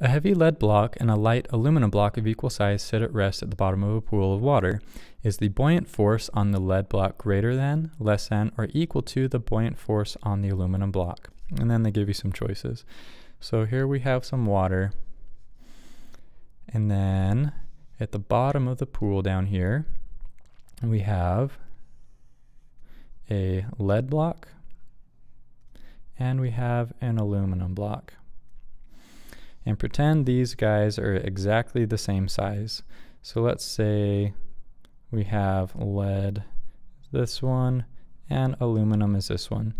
A heavy lead block and a light aluminum block of equal size sit at rest at the bottom of a pool of water. Is the buoyant force on the lead block greater than, less than, or equal to the buoyant force on the aluminum block? And then they give you some choices. So here we have some water. And then at the bottom of the pool down here, we have a lead block and we have an aluminum block and pretend these guys are exactly the same size. So let's say we have lead this one and aluminum is this one.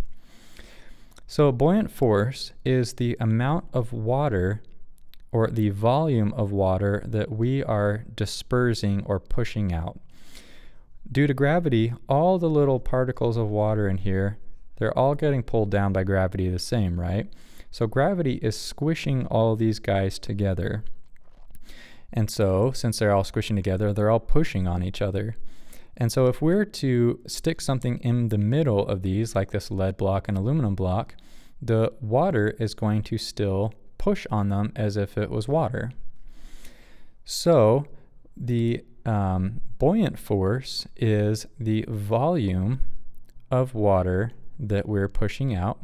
So buoyant force is the amount of water or the volume of water that we are dispersing or pushing out. Due to gravity, all the little particles of water in here, they're all getting pulled down by gravity the same, right? So gravity is squishing all these guys together. And so, since they're all squishing together, they're all pushing on each other. And so, if we're to stick something in the middle of these, like this lead block and aluminum block, the water is going to still push on them as if it was water. So, the um, buoyant force is the volume of water that we're pushing out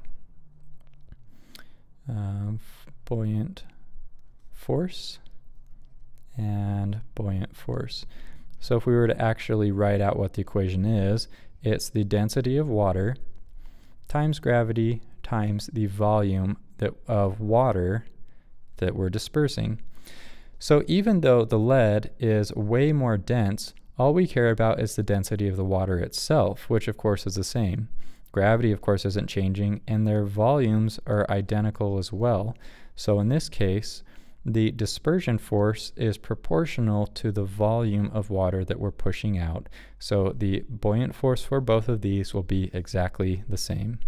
uh, buoyant force and buoyant force. So if we were to actually write out what the equation is, it's the density of water times gravity times the volume that, of water that we're dispersing. So even though the lead is way more dense, all we care about is the density of the water itself, which of course is the same. Gravity, of course, isn't changing, and their volumes are identical as well. So in this case, the dispersion force is proportional to the volume of water that we're pushing out. So the buoyant force for both of these will be exactly the same.